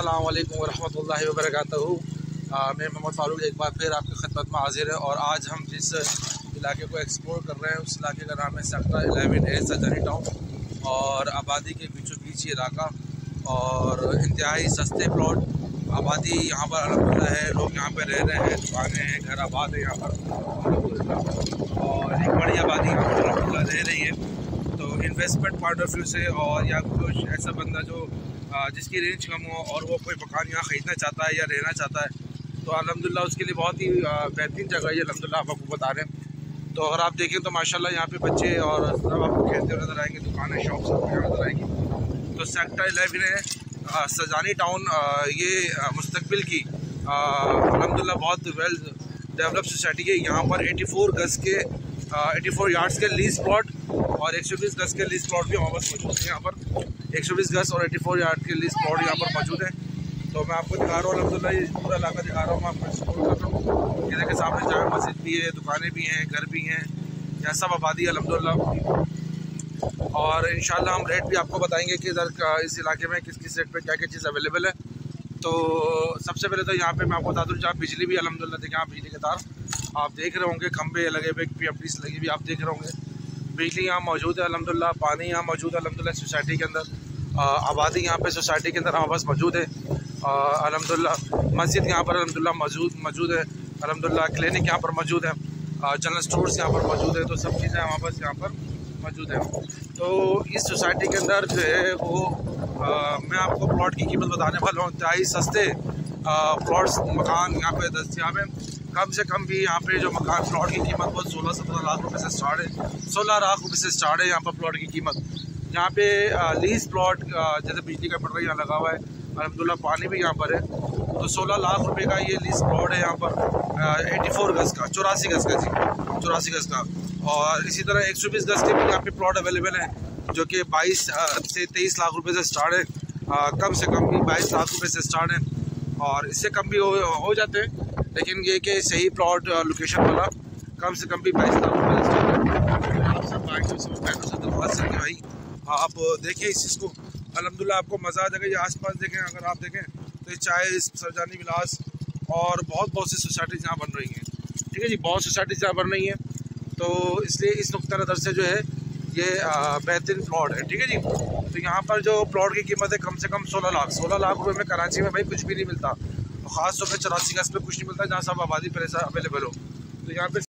अस्सलाम वालेकुम रहमतुल्लाहि व बरकातहू मैं मोहम्मद फ़ारूक एक बार फिर आपकी खिदमत में हाजिर है और आज हम जिस इलाके को एक्सप्लोर कर रहे हैं, उस इलाके का नाम है सेक्टर एलेवन ए सजनी टाउन और आबादी के बीचों बीच ये इलाका और इंतहाई सस्ते प्लॉट आबादी यहाँ पर अलहमदिल्ला है, लोग यहाँ पर रह रहे हैं, दुकानें हैं, घर आबाद है यहाँ पर। और एक बड़ी आबादी यहाँ पर अलहमदिल्ला रह रही है। तो इन्वेस्टमेंट पॉइंट ऑफ़ व्यू से और या कुछ ऐसा बंदा जो जिसकी रेंज कम हो और वो कोई मकान यहाँ ख़रीदना चाहता है या रहना चाहता है तो अलहमदिल्ला उसके लिए बहुत ही बेहतरीन जगह है अलहमदिल्ला आप आपको बता रहे हैं। तो अगर आप देखें तो माशाल्लाह यहाँ पे बच्चे और सब आपको खेलते हुए नज़र आएँगे, दुकानें शॉप सब नज़र आएँगी। तो सेक्टर इलेवन है सजानी टाउन ये मुस्तबिल की अलहमदिल्ला बहुत वेल डेवलप सोसाइटी है। यहाँ पर 84 गज़ के 84 यार्ड्स के लीज प्लॉट और 120 गज़ के लीज प्लॉट भी हमारे मौजूद है। यहाँ पर 120 गज़ और 84 यार्ड के लीज प्लॉट यहाँ पर मौजूद है। तो मैं आपको दिखा रहा हूँ अलहमदिल्ला ये पूरा इलाका दिखा रहा हूँ, मैं आपको एक्सप्लोर कर रहा हूँ। ये देखिए, सामने जाम मस्जिद भी है, दुकानें भी हैं, घर भी हैं। यहाँ सब आबादी है अलहमदिल्ला और इन हम रेट भी आपको बताएँगे कि इधर इस इलाके में किस किस रेट पर क्या क्या चीज़ अवेलेबल है। तो सबसे पहले तो यहाँ पे मैं आपको बता दूँ, जहाँ बिजली भी अलहमदिल्ला देखिए, यहाँ बिजली के तार आप देख रहे होंगे खंबे लगे हुए पी एफ़ लगी हुई, आप देख रहे होंगे। बिजली यहाँ मौजूद है अलहमदिल्ला पानी यहाँ मौजूद है अलहमदिल्ला सोसाइटी के अंदर। आबादी यहाँ पे सोसाइटी के अंदर पास मौजूद है। अलहमदिल्ला मस्जिद यहाँ पर अलहमदिल्ला मौजूद मौजूद है। अलहमदिल्ला क्लिनिक यहाँ पर मौजूद है। जनरल स्टोर्स यहाँ पर मौजूद है तो सब चीज़ें हमारे पास यहाँ पर मौजूद है। तो इस सोसाइटी के अंदर जो है वो मैं आपको प्लॉट की कीमत बताने वाला हूँ। इंतहाई सस्ते प्लॉट्स मकान यहाँ पर दस्तियाब हैं। कम से कम भी यहाँ पे जो मकान प्लॉट की कीमत वो सोलह सत्रह लाख रुपए से स्टार्ट है। सोलह लाख रुपए से स्टार्ट है यहाँ पर प्लॉट की कीमत। यहाँ पे लीज प्लॉट जैसे बिजली का पट यहाँ लगा हुआ है, अलहमदिल्ला पानी भी यहाँ पर है। तो सोलह लाख रुपए का ये लीज प्लॉट है यहाँ पर एटी फोर गज़ का, चौरासी गज़ का, जी। चौरासी गज़ का। और इसी तरह एक सौ बीस गज़ के भी यहाँ पे प्लॉट अवेलेबल है, जो कि बाईस से तेईस लाख रुपये से स्टार्ट है। कम से कम भी बाईस लाख रुपये से स्टार्ट है। और इससे कम भी हो जाते हैं। लेकिन ये कि सही प्लॉट लोकेशन वाला, कम से कम भी बाईस लाख रुपये भाई। आप देखें इस चीज़ को। अलहमदिल्ला आपको मज़ा आ जाएगा। ये आस पास देखें, अगर आप देखें तो ये चाय सरजानी विलास और बहुत बहुत सी सोसाइटीज़ यहाँ बन रही हैं। ठीक है जी, बहुत सोसाइटीज़ यहाँ बन रही हैं। तो इसलिए इस नुक़ नज़र से जो है, ये बेहतरीन प्लॉट है। ठीक है जी? तो यहाँ पर जो प्लॉट की कीमत है, कम से कम सोलह लाख। सोलह लाख रुपए में कराची में भाई कुछ भी नहीं मिलता। ख़ास तौर पर चौरासी गज पर कुछ नहीं मिलता जहाँ सब आबादी पर ऐसा अवेलेबल हो। तो यहाँ पे